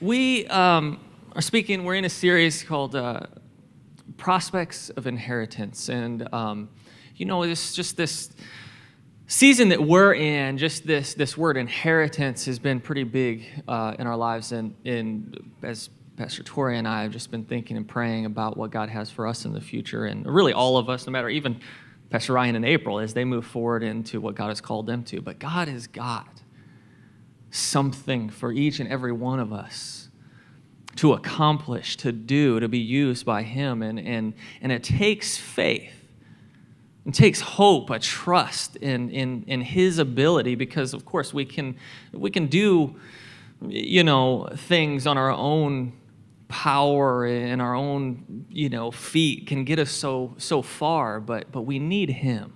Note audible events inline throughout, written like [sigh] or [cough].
we um, are speaking, we're in a series called uh, Prospects of Inheritance. And, um, you know, it's just this season that we're in, just this, this word inheritance has been pretty big uh, in our lives. And, and as Pastor Tori and I have just been thinking and praying about what God has for us in the future, and really all of us, no matter even Pastor Ryan and April, as they move forward into what God has called them to. But God is God something for each and every one of us to accomplish, to do, to be used by Him. And, and, and it takes faith. It takes hope, a trust in, in, in His ability, because of course we can, we can do, you know, things on our own power and our own, you know, feet can get us so, so far, but, but we need Him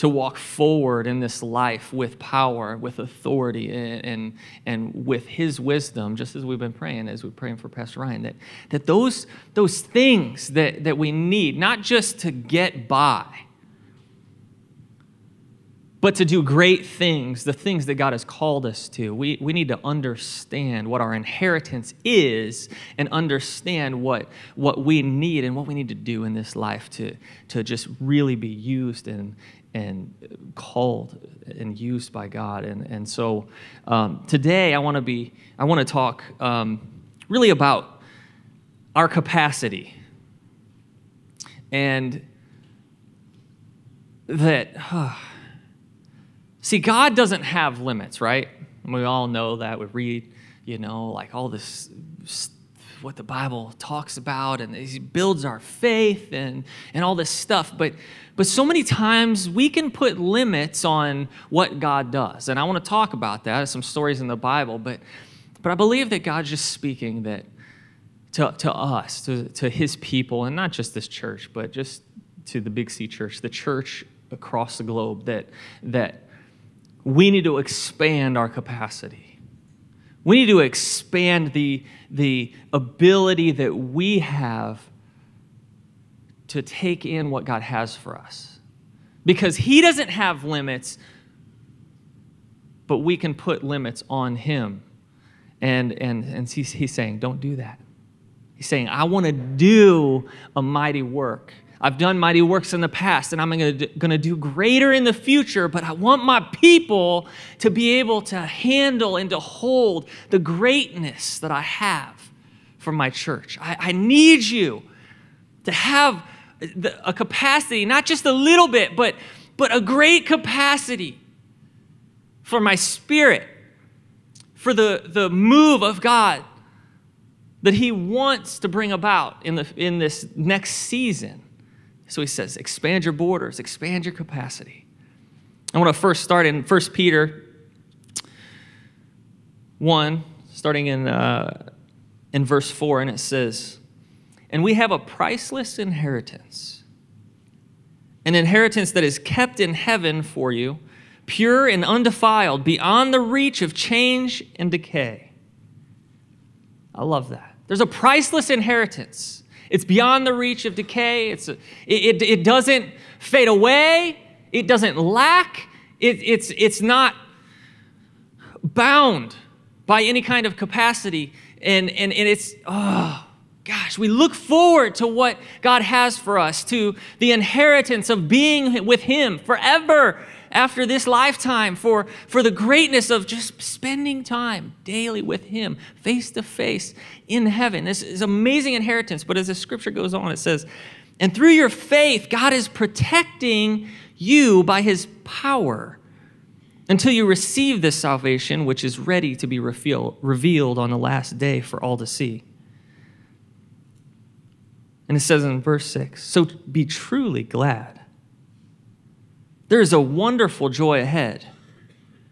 to walk forward in this life with power, with authority, and, and, and, with his wisdom, just as we've been praying, as we're praying for Pastor Ryan, that, that those, those things that, that we need, not just to get by, but to do great things, the things that God has called us to. We, we need to understand what our inheritance is and understand what, what we need and what we need to do in this life to, to just really be used and, and called and used by God. And, and so um, today I want to be, I want to talk um, really about our capacity. And that, see, God doesn't have limits, right? We all know that. We read, you know, like all this what the Bible talks about and he builds our faith and, and all this stuff. But, but so many times we can put limits on what God does. And I want to talk about that, some stories in the Bible. But, but I believe that God's just speaking that to, to us, to, to his people, and not just this church, but just to the Big C church, the church across the globe, that, that we need to expand our capacity we need to expand the, the ability that we have to take in what God has for us. Because He doesn't have limits, but we can put limits on Him. And, and, and he's, he's saying, don't do that. He's saying, I want to do a mighty work. I've done mighty works in the past, and I'm going to do greater in the future, but I want my people to be able to handle and to hold the greatness that I have for my church. I, I need you to have the, a capacity, not just a little bit, but, but a great capacity for my spirit, for the, the move of God that He wants to bring about in, the, in this next season. So he says, expand your borders, expand your capacity. I want to first start in 1 Peter 1, starting in, uh, in verse 4, and it says, And we have a priceless inheritance, an inheritance that is kept in heaven for you, pure and undefiled, beyond the reach of change and decay. I love that. There's a priceless inheritance it's beyond the reach of decay. It's a, it, it, it, doesn't fade away. It doesn't lack. It, it's, it's not bound by any kind of capacity. And, and, and it's, oh, gosh, we look forward to what God has for us, to the inheritance of being with Him forever after this lifetime, for, for the greatness of just spending time daily with Him, face to face in heaven. This is amazing inheritance. But as the scripture goes on, it says, And through your faith, God is protecting you by His power until you receive this salvation, which is ready to be reveal, revealed on the last day for all to see. And it says in verse 6 So be truly glad there is a wonderful joy ahead,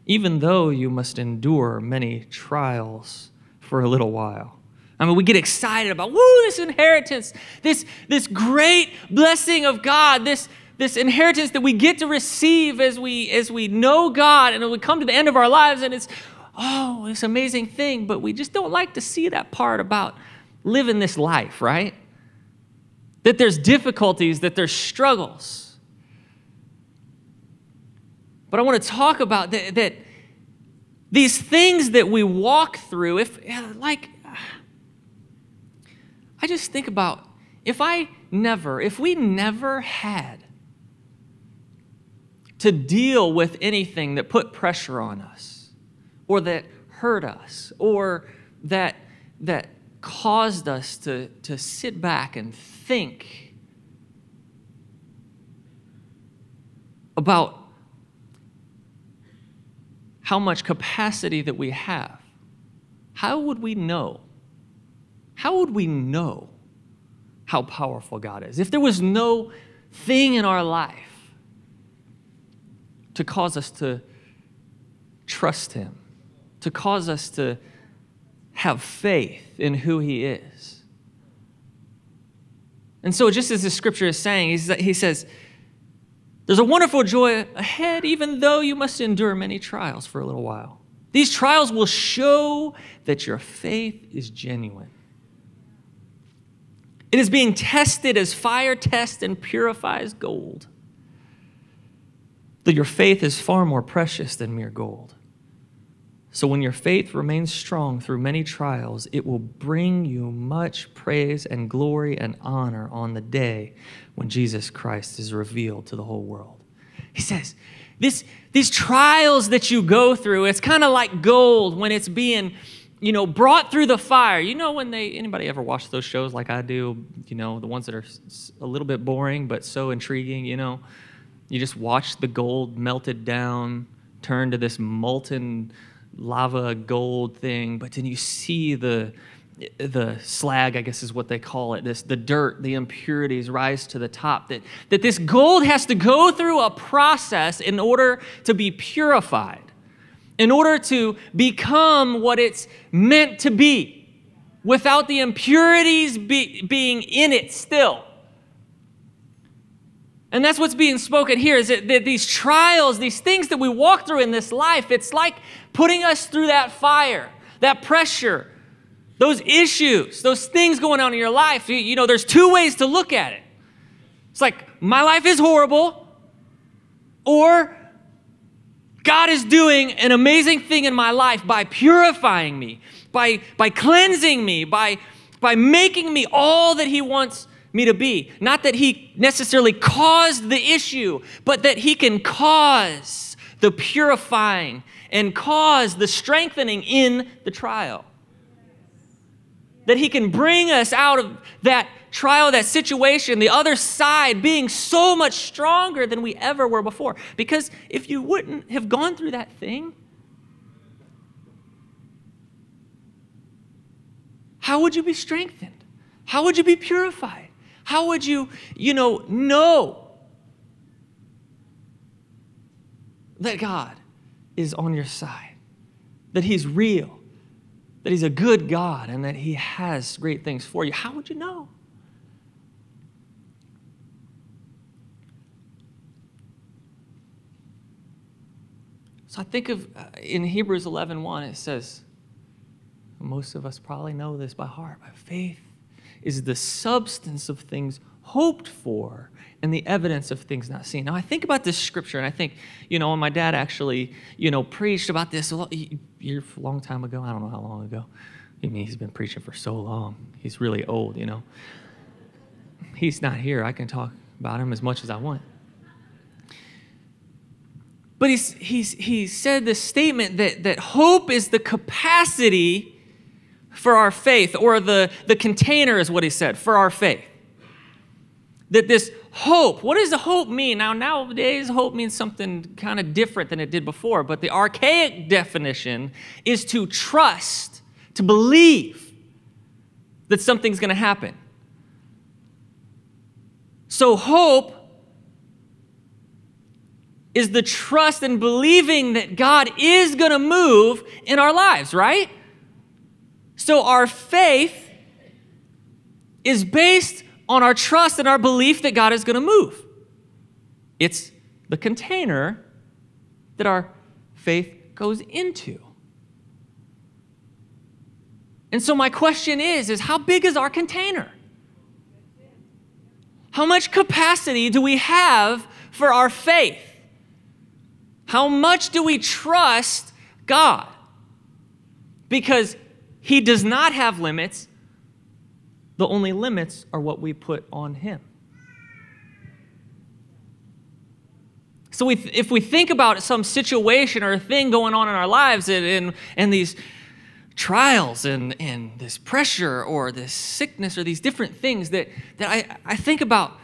even though you must endure many trials for a little while. I mean, we get excited about, woo, this inheritance, this, this great blessing of God, this, this inheritance that we get to receive as we, as we know God and we come to the end of our lives, and it's, oh, this amazing thing, but we just don't like to see that part about living this life, right? That there's difficulties, that there's struggles. But I want to talk about that, that these things that we walk through, if, like, I just think about if I never, if we never had to deal with anything that put pressure on us or that hurt us or that, that caused us to, to sit back and think about how much capacity that we have, how would we know? How would we know how powerful God is? If there was no thing in our life to cause us to trust Him, to cause us to have faith in who He is. And so, just as the scripture is saying, he says, There's a wonderful joy ahead, even though you must endure many trials for a little while. These trials will show that your faith is genuine. It is being tested as fire tests and purifies gold. That your faith is far more precious than mere gold. So when your faith remains strong through many trials, it will bring you much praise and glory and honor on the day when Jesus Christ is revealed to the whole world. He says, this, these trials that you go through, it's kind of like gold when it's being you know, brought through the fire. You know, when they, anybody ever watch those shows like I do, you know, the ones that are a little bit boring but so intriguing, you know, you just watch the gold melted down, turn to this molten lava gold thing, but then you see the, the slag, I guess is what they call it, this, the dirt, the impurities rise to the top. That, that this gold has to go through a process in order to be purified in order to become what it's meant to be without the impurities be, being in it still. And that's what's being spoken here is that, these trials, these things that we walk through in this life, it's like putting us through that fire, that pressure, those issues, those things going on in your life. You know, there's two ways to look at it. It's like, my life is horrible, or God is doing an amazing thing in my life by purifying me, by, by cleansing me, by, by making me all that He wants me to be. Not that He necessarily caused the issue, but that He can cause the purifying and cause the strengthening in the trial. That He can bring us out of that trial, that situation, the other side being so much stronger than we ever were before. Because if you wouldn't have gone through that thing, how would you be strengthened? How would you be purified? How would you, you know, know that God is on your side, that He's real, that He's a good God, and that He has great things for you? How would you know? So I think of uh, in Hebrews 11 1, it says, most of us probably know this by heart, by faith is the substance of things hoped for and the evidence of things not seen. Now I think about this scripture and I think, you know, and my dad actually, you know, preached about this a, lot, a long time ago. I don't know how long ago. I mean, he's been preaching for so long. He's really old, you know. He's not here. I can talk about him as much as I want. But he's, he's, he said this statement that, that hope is the capacity for our faith, or the, the container is what he said, for our faith. That this hope, what does the hope mean? Now, nowadays, hope means something kind of different than it did before, but the archaic definition is to trust, to believe that something's going to happen. So, hope is the trust and believing that God is going to move in our lives, right? So our faith is based on our trust and our belief that God is going to move. It's the container that our faith goes into. And so my question is is how big is our container? How much capacity do we have for our faith? How much do we trust God? because he does not have limits. The only limits are what we put on him. So we, if we think about some situation or a thing going on in our lives and, and, and these trials and, and this pressure or this sickness or these different things that, that I, I think about,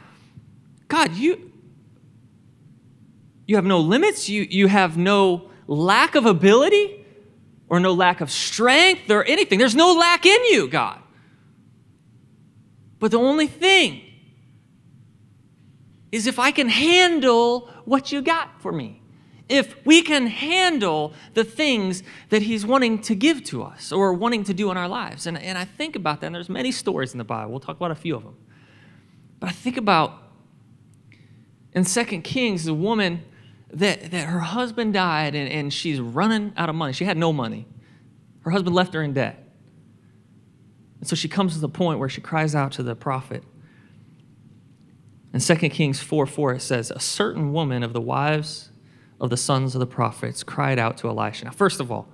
God, you, you have no limits, you, you have no lack of ability or no lack of strength or anything. There's no lack in you, God. But the only thing is if I can handle what you got for me. If we can handle the things that he's wanting to give to us or wanting to do in our lives. And, and I think about that, and there's many stories in the Bible. We'll talk about a few of them. But I think about in Second Kings, the woman that, that her husband died and, and she's running out of money. She had no money. Her husband left her in debt. And so she comes to the point where she cries out to the prophet. In 2 Kings 4 4, it says, A certain woman of the wives of the sons of the prophets cried out to Elisha. Now, first of all,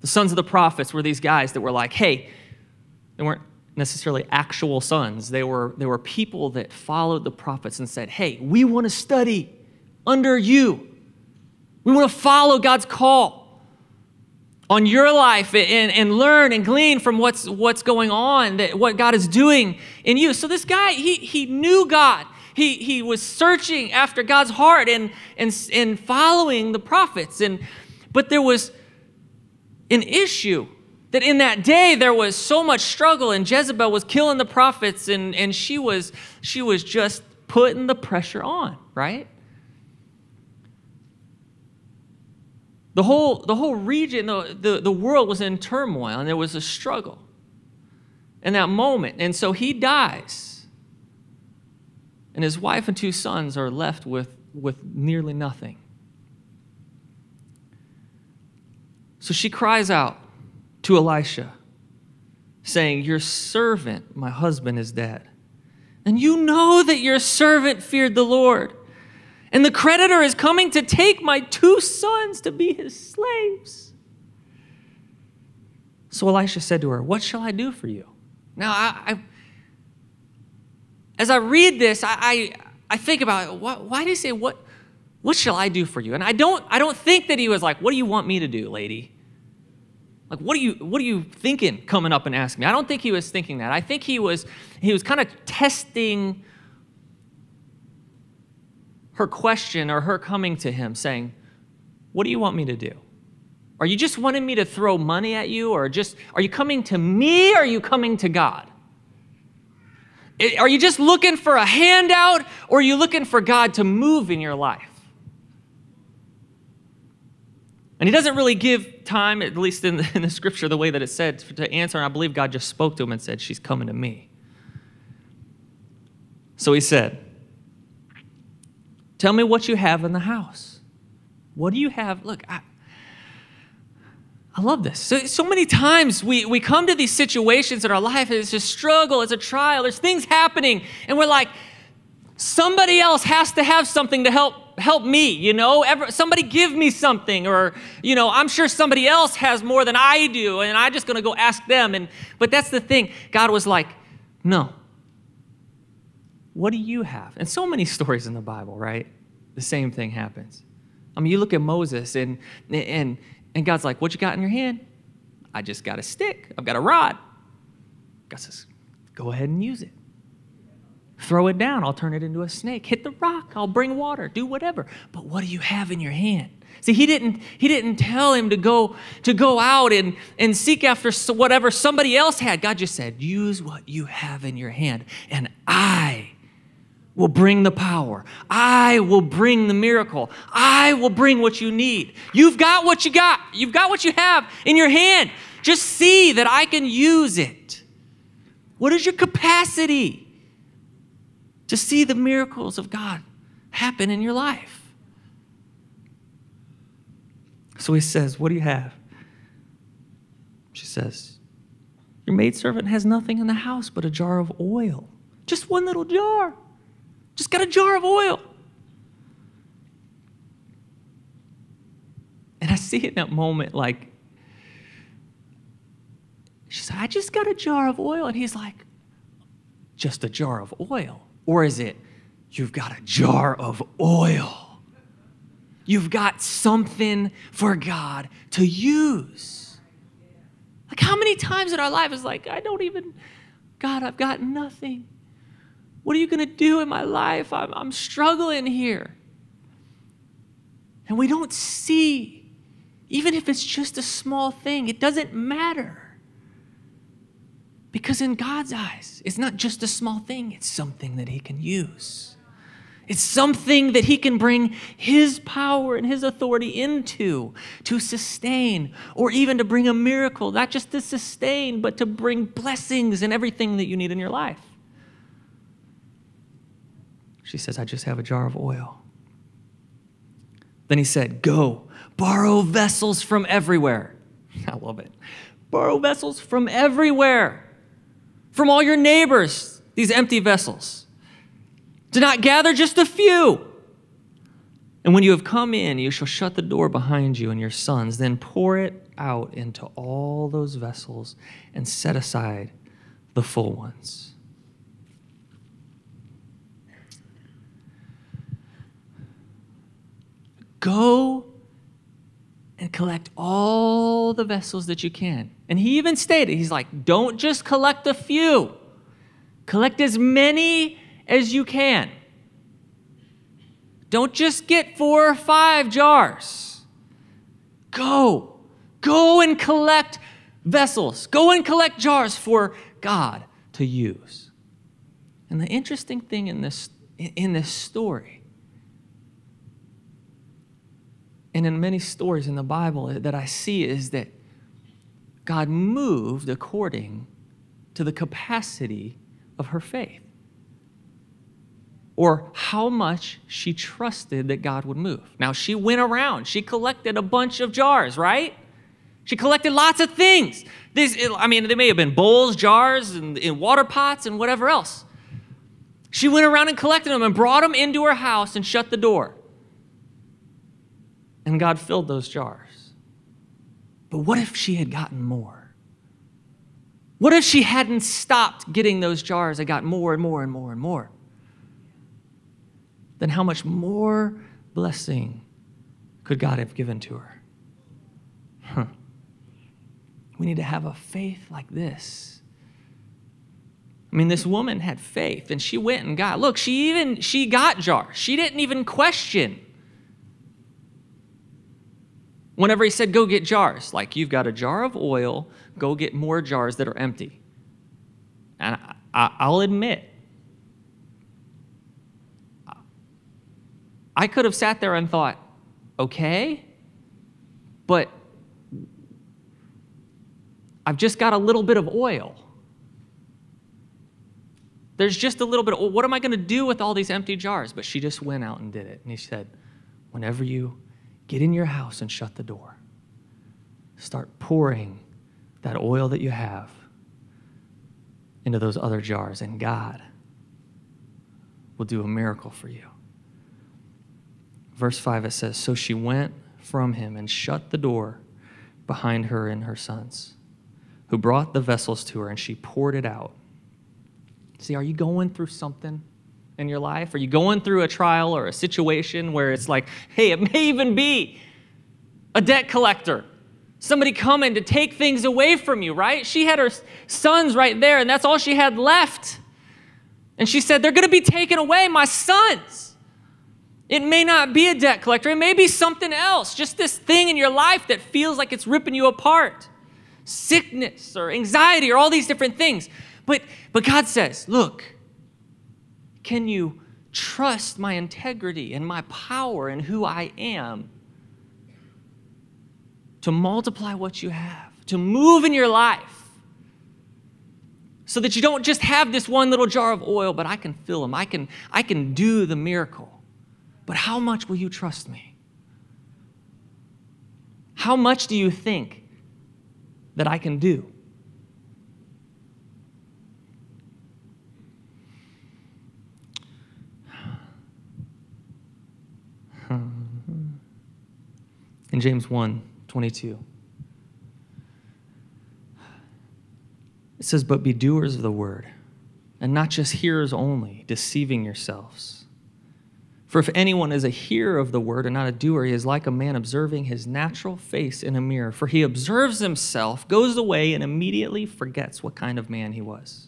the sons of the prophets were these guys that were like, hey, they weren't necessarily actual sons. They were, they were people that followed the prophets and said, hey, we want to study under you. We want to follow God's call on your life and, and learn and glean from what's, what's going on, that, what God is doing in you. So this guy, he, he knew God. He, he was searching after God's heart and, and, and following the prophets. And, but there was an issue that in that day there was so much struggle and Jezebel was killing the prophets and, and she, was, she was just putting the pressure on, right? The whole, the whole region, the, the, the world was in turmoil and there was a struggle in that moment. And so he dies. And his wife and two sons are left with, with nearly nothing. So she cries out to Elisha, saying, Your servant, my husband, is dead. And you know that your servant feared the Lord and the creditor is coming to take my two sons to be his slaves. So Elisha said to her, What shall I do for you? Now, I, I as I read this, I, I, I think about why, why did he say, what, what shall I do for you? And I don't, I don't think that he was like, What do you want me to do, lady? Like, what are you, what are you thinking coming up and asking me? I don't think he was thinking that. I think he was, he was kind of testing her question or her coming to him saying, What do you want me to do? Are you just wanting me to throw money at you? Or just, are you coming to me or are you coming to God? Are you just looking for a handout or are you looking for God to move in your life? And he doesn't really give time, at least in the, in the scripture, the way that it said, to answer. And I believe God just spoke to him and said, She's coming to me. So he said, Tell me what you have in the house. What do you have? Look, I, I love this. So, so many times we, we come to these situations in our life, it's a struggle, it's a trial, there's things happening, and we're like, somebody else has to have something to help help me you know somebody give me something or you know i'm sure somebody else has more than i do and i'm just going to go ask them and but that's the thing god was like no what do you have? And so many [laughs] stories in the Bible, right? The same thing happens. I mean, you look at Moses and, and, and God's like, What you got in your hand? I just got a stick. I've got a rod. God says, Go ahead and use it. Throw it down. I'll turn it into a snake. Hit the rock. I'll bring water. Do whatever. But what do you have in your hand? See, he didn't, he didn't tell him to go, to go out and, and seek after whatever somebody else had. God just said, use what you have in your hand, and I will bring the power. I will bring the miracle. I will bring what you need. You've got what you got. You've got what you have in your hand. Just see that I can use it. What is your capacity to see the miracles of God happen in your life? So he says, What do you have? She says, Your maidservant has nothing in the house but a jar of oil. Just one little jar. Just got a jar of oil. And I see it in that moment, like, she said, I just got a jar of oil. And he's like, Just a jar of oil? Or is it, You've got a jar of oil? You've got something for God to use. Like, how many times in our life is like, I don't even, God, I've got nothing. What are you going to do in my life? I'm, I'm struggling here. And we don't see, even if it's just a small thing, it doesn't matter. Because in God's eyes, it's not just a small thing, it's something that He can use. It's something that He can bring His power and His authority into to sustain or even to bring a miracle, not just to sustain, but to bring blessings and everything that you need in your life. She says, I just have a jar of oil. Then he said, Go, borrow vessels from everywhere. [laughs] I love it. Borrow vessels from everywhere, from all your neighbors, these empty vessels. Do not gather just a few. And when you have come in, you shall shut the door behind you and your sons, then pour it out into all those vessels and set aside the full ones. Go and collect all the vessels that you can. And he even stated, he's like, don't just collect a few, collect as many as you can. Don't just get four or five jars. Go. Go and collect vessels. Go and collect jars for God to use. And the interesting thing in this, in this story and in many stories in the Bible uh, that I see is that God moved according to the capacity of her faith or how much she trusted that God would move. Now, she went around, she collected a bunch of jars, right? She collected lots of things. This, I mean, they may have been bowls, jars, and, and water pots, and whatever else. She went around and collected them and brought them into her house and shut the door. And God filled those jars. But what if she had gotten more? What if she hadn't stopped getting those jars and got more and more and more and more? Then how much more blessing could God have given to her? Huh. We need to have a faith like this. I mean, this woman had faith and she went and got, look, she even, she got jars. She didn't even question whenever he said, Go get jars, like you've got a jar of oil, go get more jars that are empty. And I, will admit, I could have sat there and thought, okay, but I've just got a little bit of oil. There's just a little bit of, what am I going to do with all these empty jars? But she just went out and did it. And he said, whenever you Get in your house and shut the door. Start pouring that oil that you have into those other jars, and God will do a miracle for you. Verse 5 it says, So she went from him and shut the door behind her and her sons, who brought the vessels to her, and she poured it out. See, are you going through something? In your life? Are you going through a trial or a situation where it's like, hey, it may even be a debt collector, somebody coming to take things away from you, right? She had her sons right there, and that's all she had left. And she said, They're going to be taken away, my sons. It may not be a debt collector, it may be something else, just this thing in your life that feels like it's ripping you apart sickness or anxiety or all these different things. But, but God says, Look, can you trust my integrity and my power and who I am to multiply what you have, to move in your life? So that you don't just have this one little jar of oil, but I can fill them. I can, I can do the miracle. But how much will you trust me? How much do you think that I can do? In James 1 22. It says, But be doers of the word, and not just hearers only, deceiving yourselves. For if anyone is a hearer of the word and not a doer, he is like a man observing his natural face in a mirror. For he observes himself, goes away, and immediately forgets what kind of man he was.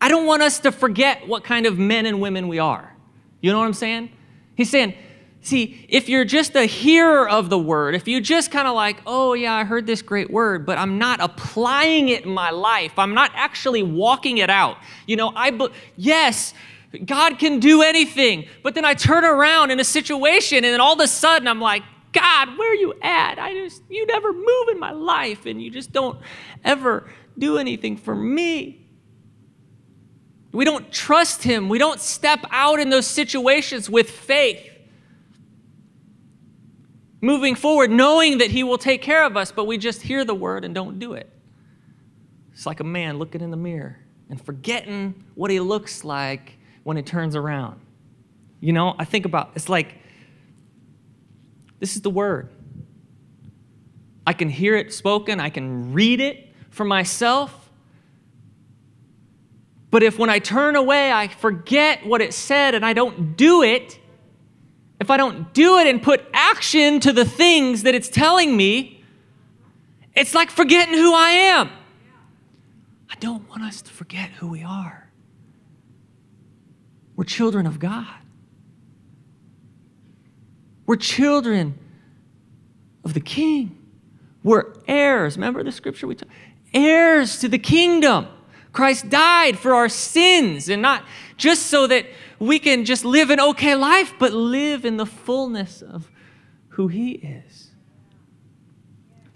I don't want us to forget what kind of men and women we are. You know what I'm saying? He's saying, see, if you're just a hearer of the word, if you just kind of like, oh, yeah, I heard this great word, but I'm not applying it in my life, I'm not actually walking it out. You know, I, be- yes, God can do anything, but then I turn around in a situation and then all of a sudden I'm like, God, where are you at? I just, you never move in my life and you just don't ever do anything for me. We don't trust Him. We don't step out in those situations with faith. Moving forward, knowing that He will take care of us, but we just hear the word and don't do it. It's like a man looking in the mirror and forgetting what he looks like when he turns around. You know, I think about it's like this is the word. I can hear it spoken, I can read it for myself, but if when I turn away, I forget what it said and I don't do it, if I don't do it and put action to the things that it's telling me, it's like forgetting who I am. I don't want us to forget who we are. We're children of God. We're children of the King. We're heirs. Remember the scripture we talked? Heirs to the kingdom. Christ died for our sins and not just so that we can just live an okay life, but live in the fullness of who He is.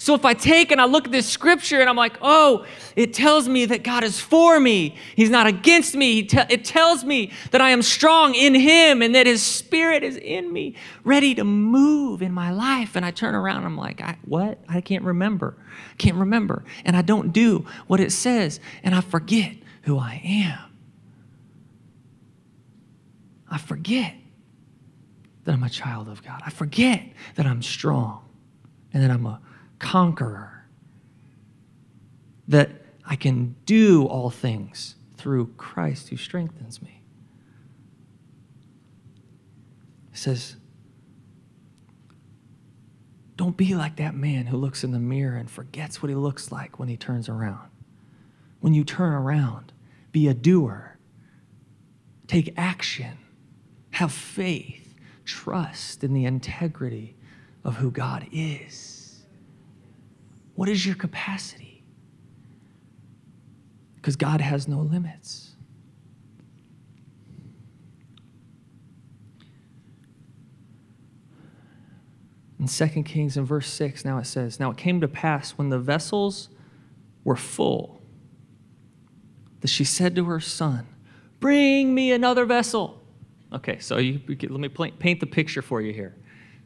So if I take and I look at this scripture and I'm like, oh, it tells me that God is for me. He's not against me. Te- it tells me that I am strong in Him and that His Spirit is in me, ready to move in my life. And I turn around and I'm like, I, what? I can't remember. Can't remember. And I don't do what it says. And I forget who I am. I forget that I'm a child of God. I forget that I'm strong and that I'm a conqueror, that I can do all things through Christ who strengthens me. He says, Don't be like that man who looks in the mirror and forgets what he looks like when he turns around. When you turn around, be a doer, take action, have faith, trust in the integrity of who God is. What is your capacity? Because God has no limits. In 2 Kings in verse 6, now it says, Now it came to pass when the vessels were full that she said to her son, Bring me another vessel. Okay, so you, let me paint the picture for you here.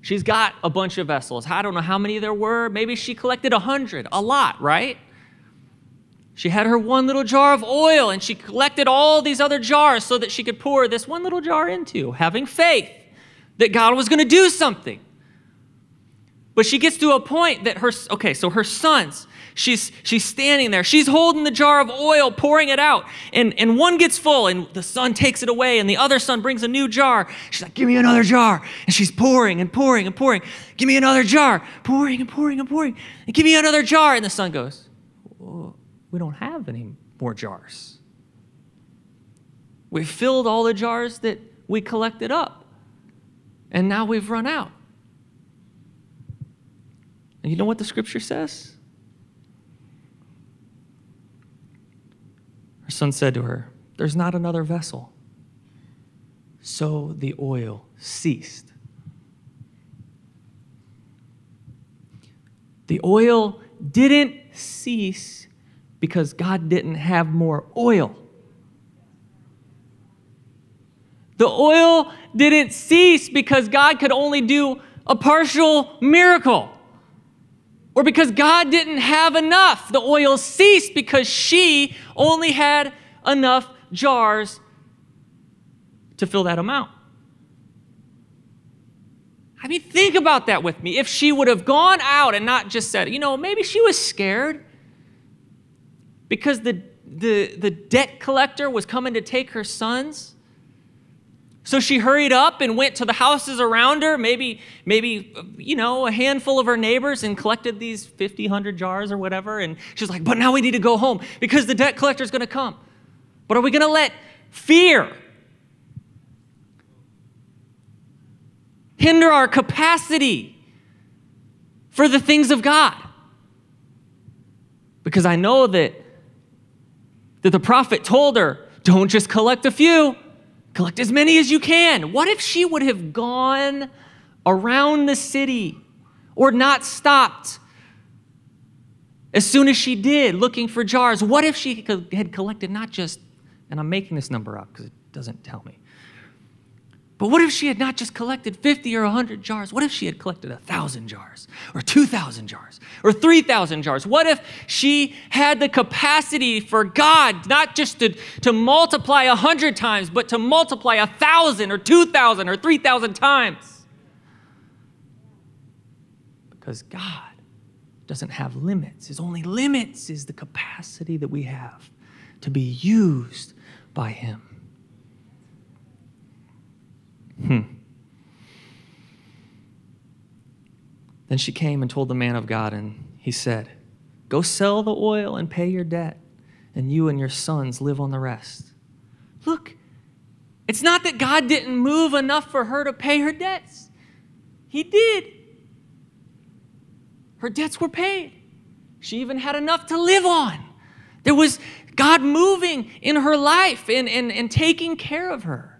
She's got a bunch of vessels. I don't know how many there were. Maybe she collected a hundred, a lot, right? She had her one little jar of oil and she collected all these other jars so that she could pour this one little jar into, having faith that God was going to do something. But she gets to a point that her, okay, so her sons, She's, she's standing there. She's holding the jar of oil, pouring it out. And, and one gets full, and the son takes it away, and the other son brings a new jar. She's like, Give me another jar. And she's pouring and pouring and pouring. Give me another jar. Pouring and pouring and pouring. And give me another jar. And the son goes, We don't have any more jars. We filled all the jars that we collected up. And now we've run out. And you know what the scripture says? Her son said to her, There's not another vessel. So the oil ceased. The oil didn't cease because God didn't have more oil. The oil didn't cease because God could only do a partial miracle or because God didn't have enough. The oil ceased because she only had enough jars to fill that amount. I mean, think about that with me. If she would have gone out and not just said, you know, maybe she was scared. because the, the, the debt collector was coming to take her sons. So she hurried up and went to the houses around her, maybe, maybe, you know, a handful of her neighbors, and collected these 50, 100 jars or whatever. And she's like, but now we need to go home because the debt collector is going to come. But are we going to let fear hinder our capacity for the things of God? Because I know that, that the prophet told her, don't just collect a few Collect as many as you can. What if she would have gone around the city or not stopped as soon as she did looking for jars? What if she had collected not just, and I'm making this number up because it doesn't tell me, but what if she had not just collected 50 or 100 jars? What if she had collected 1,000 jars or 2,000 jars or 3,000 jars? What if she had the capacity for God not just to, to multiply 100 times, but to multiply 1,000 or 2,000 or 3,000 times? Because God doesn't have limits. His only limits is the capacity that we have to be used by Him. Hmm. Then she came and told the man of God, and he said, Go sell the oil and pay your debt, and you and your sons live on the rest. Look, it's not that God didn't move enough for her to pay her debts, He did. Her debts were paid. She even had enough to live on. There was God moving in her life and, and, and taking care of her.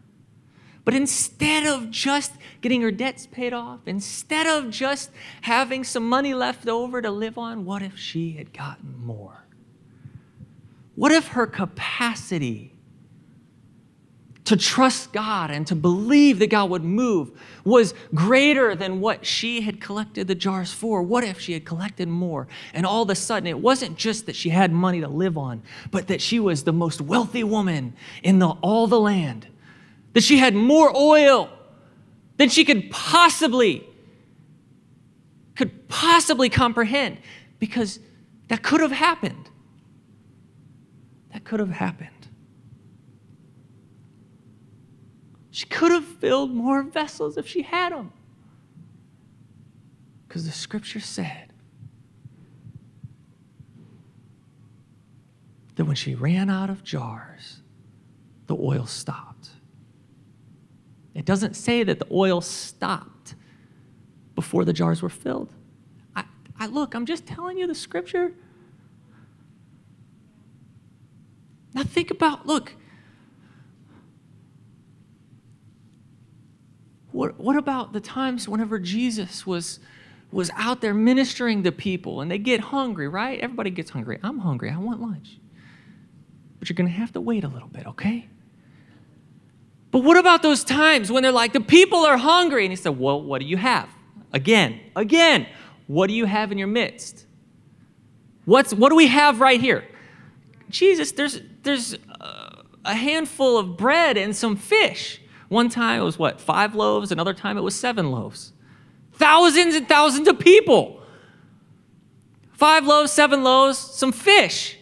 But instead of just getting her debts paid off, instead of just having some money left over to live on, what if she had gotten more? What if her capacity to trust God and to believe that God would move was greater than what she had collected the jars for. What if she had collected more? And all of a sudden, it wasn't just that she had money to live on, but that she was the most wealthy woman in the, all the land that she had more oil than she could possibly could possibly comprehend. Because that could have happened. That could have happened. She could have filled more vessels if she had them because the scripture said that when she ran out of jars the oil stopped it doesn't say that the oil stopped before the jars were filled. I, I look, I'm just telling you the scripture. Now think about, look, what, what about the times whenever Jesus was, was out there ministering to people and they get hungry, right? Everybody gets hungry. I'm hungry. I want lunch. But you're going to have to wait a little bit, okay? But what about those times when they're like, the people are hungry? And he said, Well, what do you have? Again, again, what do you have in your midst? What's, what do we have right here? Jesus, there's, there's a handful of bread and some fish. One time it was what, five loaves? Another time it was seven loaves. Thousands and thousands of people. Five loaves, seven loaves, some fish.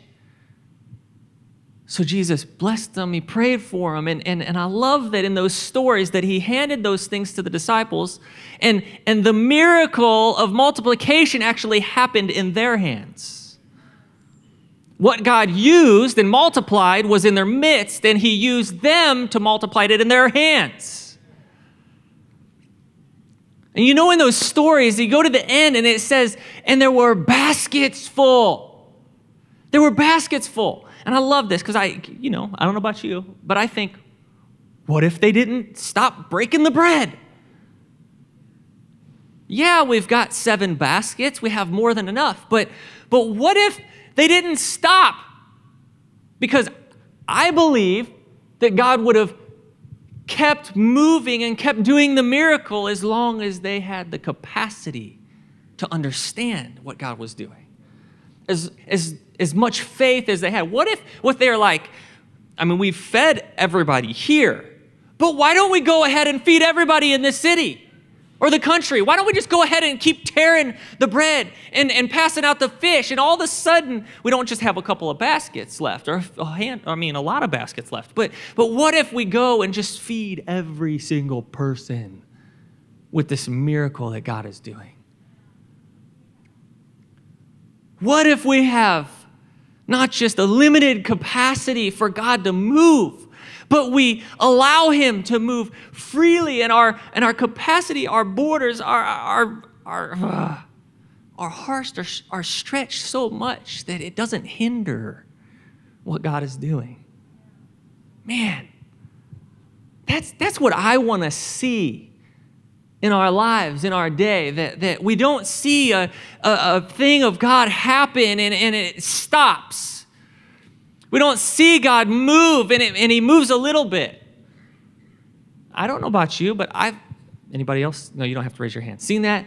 So Jesus blessed them, he prayed for them, and, and, and I love that in those stories that he handed those things to the disciples, and, and the miracle of multiplication actually happened in their hands. What God used and multiplied was in their midst, and he used them to multiply it in their hands. And you know, in those stories, you go to the end and it says, and there were baskets full. There were baskets full. And I love this because I, you know, I don't know about you, but I think, what if they didn't stop breaking the bread? Yeah, we've got seven baskets, we have more than enough, but but what if they didn't stop? Because I believe that God would have kept moving and kept doing the miracle as long as they had the capacity to understand what God was doing. As, as as much faith as they had. What if what they're like, I mean, we've fed everybody here, but why don't we go ahead and feed everybody in this city? Or the country, why don't we just go ahead and keep tearing the bread and, and passing out the fish? And all of a sudden, we don't just have a couple of baskets left, or a hand, I mean, a lot of baskets left. But, but what if we go and just feed every single person with this miracle that God is doing? What if we have not just a limited capacity for God to move, but we allow Him to move freely, and our, and our capacity, our borders, our, our, our, uh, our hearts are, are stretched so much that it doesn't hinder what God is doing. Man, that's, that's what I want to see in our lives, in our day, that, that we don't see a, a, a thing of God happen and, and it stops. We don't see God move and, it, and he moves a little bit. I don't know about you, but I've, anybody else? No, you don't have to raise your hand. Seen that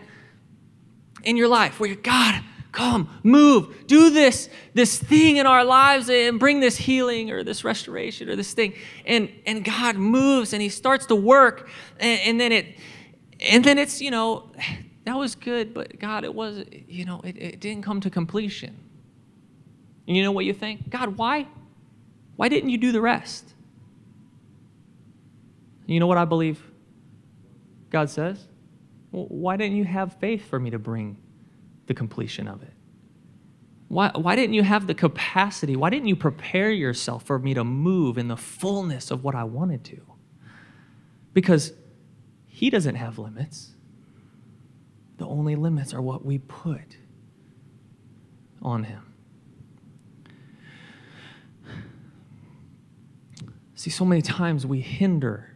in your life where God, come, move, do this, this thing in our lives and bring this healing or this restoration or this thing. And, and God moves and he starts to work and, and then it, and then it's, you know, [sighs] that was good, but God, it was, you know, it, it didn't come to completion. And you know what you think? God, why? Why didn't you do the rest? You know what I believe God says? Well, why didn't you have faith for me to bring the completion of it? Why, why didn't you have the capacity? Why didn't you prepare yourself for me to move in the fullness of what I wanted to? Because he doesn't have limits. The only limits are what we put on Him. See, so many times we hinder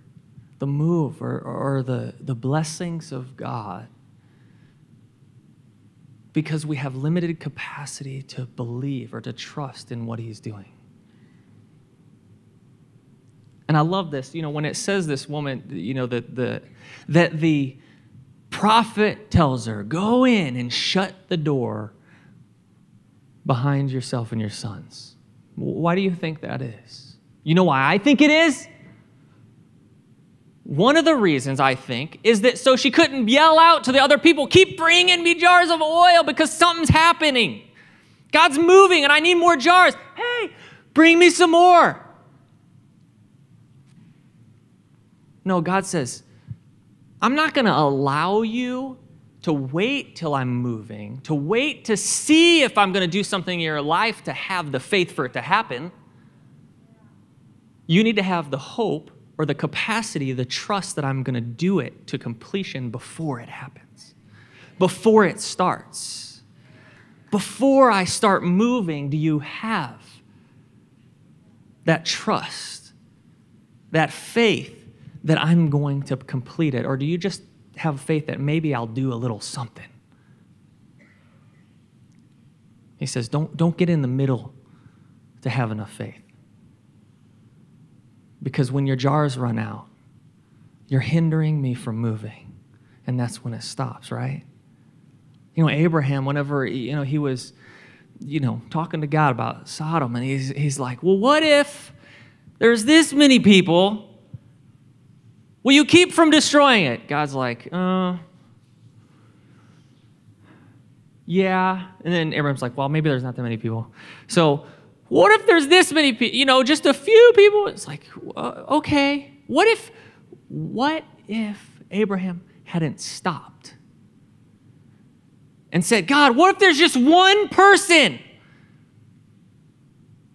the move or, or the, the blessings of God because we have limited capacity to believe or to trust in what He's doing. And I love this, you know, when it says this woman, you know, that the, that the prophet tells her, go in and shut the door behind yourself and your sons. Why do you think that is? You know why I think it is? One of the reasons I think is that so she couldn't yell out to the other people, keep bringing me jars of oil because something's happening. God's moving and I need more jars. Hey, bring me some more. No, God says, I'm not going to allow you to wait till I'm moving, to wait to see if I'm going to do something in your life to have the faith for it to happen. You need to have the hope or the capacity, the trust that I'm going to do it to completion before it happens, before it starts. Before I start moving, do you have that trust, that faith that I'm going to complete it? Or do you just have faith that maybe I'll do a little something? He says, don't, don't get in the middle to have enough faith. Because when your jars run out, you're hindering me from moving. And that's when it stops, right? You know, Abraham, whenever, you know, he was, you know, talking to God about Sodom, and he's, he's like, well, what if there's this many people Will you keep from destroying it? God's like, uh, yeah. And then Abraham's like, well, maybe there's not that many people. So what if there's this many people, you know, just a few people? It's like, uh, okay. What if, what if Abraham hadn't stopped and said, God, what if there's just one person?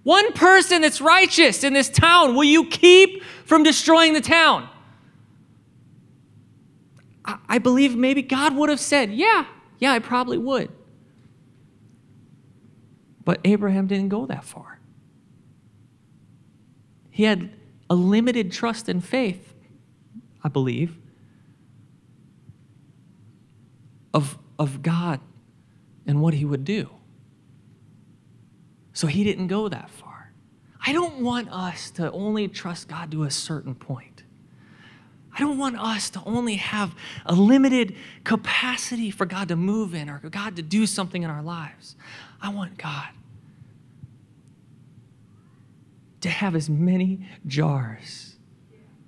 One person that's righteous in this town. Will you keep from destroying the town? I believe maybe God would have said, Yeah, yeah, I probably would. But Abraham didn't go that far. He had a limited trust and faith, I believe, of, of God and what he would do. So he didn't go that far. I don't want us to only trust God to a certain point. I don't want us to only have a limited capacity for God to move in or God to do something in our lives. I want God to have as many jars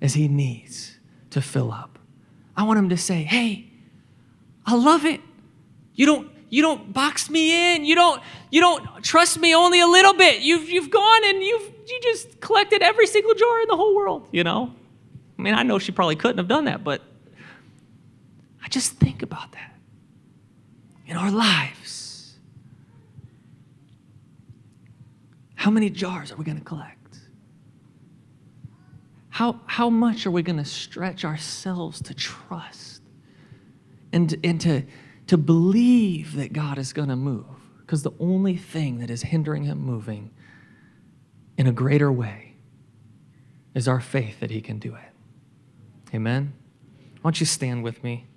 as He needs to fill up. I want Him to say, hey, I love it. You don't you don't box me in. You don't you don't trust me only a little bit. You've you've gone and you've you just collected every single jar in the whole world, you know? I mean, I know she probably couldn't have done that, but I just think about that in our lives. How many jars are we going to collect? How, how much are we going to stretch ourselves to trust and, and to, to believe that God is going to move? Because the only thing that is hindering Him moving in a greater way is our faith that He can do it. Amen? Why don't you stand with me?